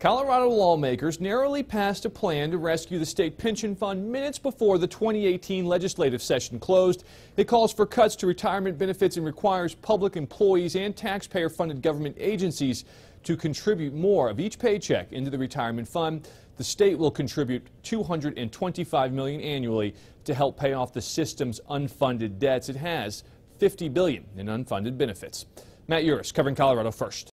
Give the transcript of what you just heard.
Colorado lawmakers narrowly passed a plan to rescue the state pension fund minutes before the 2018 legislative session closed. It calls for cuts to retirement benefits and requires public employees and taxpayer funded government agencies to contribute more of each paycheck into the retirement fund. The state will contribute 225 million annually to help pay off the system's unfunded debts. It has 50 billion in unfunded benefits. Matt Yurus covering Colorado first.